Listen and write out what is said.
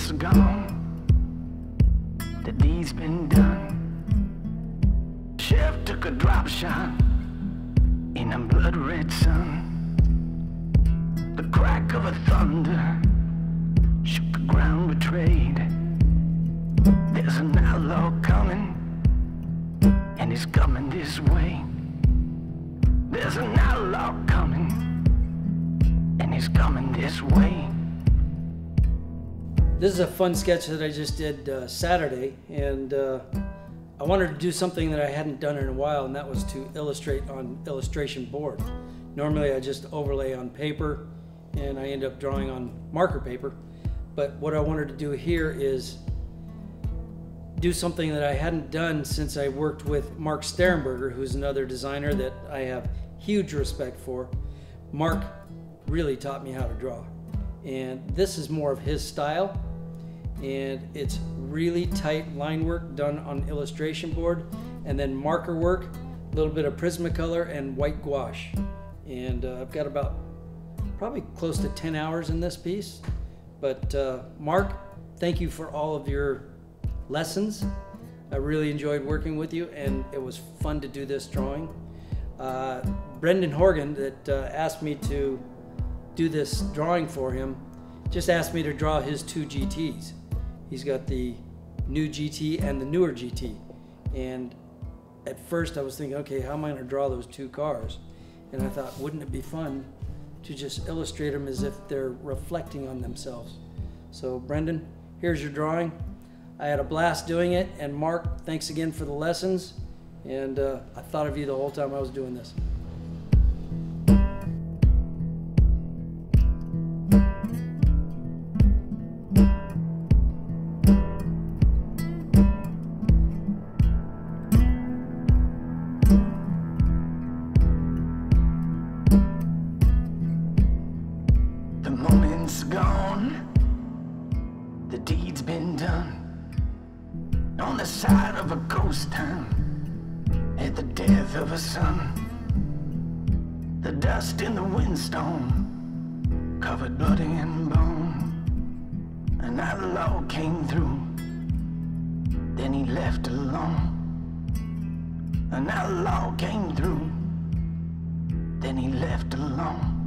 moment's gone, the deed's been done. Chef took a drop shot in a blood red sun. The crack of a thunder shook the ground betrayed. There's an outlaw coming, and he's coming this way. There's an outlaw coming, and he's coming this way. This is a fun sketch that I just did uh, Saturday, and uh, I wanted to do something that I hadn't done in a while, and that was to illustrate on illustration board. Normally, I just overlay on paper, and I end up drawing on marker paper. But what I wanted to do here is do something that I hadn't done since I worked with Mark Stehrenberger, who's another designer that I have huge respect for. Mark really taught me how to draw. And this is more of his style and it's really tight line work done on illustration board and then marker work a little bit of prismacolor and white gouache. And uh, I've got about probably close to 10 hours in this piece. But uh, Mark thank you for all of your lessons. I really enjoyed working with you and it was fun to do this drawing. Uh, Brendan Horgan that uh, asked me to do this drawing for him just asked me to draw his two GTs He's got the new GT and the newer GT. And at first I was thinking, okay, how am I going to draw those two cars? And I thought, wouldn't it be fun to just illustrate them as if they're reflecting on themselves? So, Brendan, here's your drawing. I had a blast doing it. And Mark, thanks again for the lessons. And uh, I thought of you the whole time I was doing this. Gone, the deed's been done. On the side of a ghost town, at the death of a son. The dust in the windstorm covered blood and bone. An outlaw came through, then he left alone. An outlaw came through, then he left alone.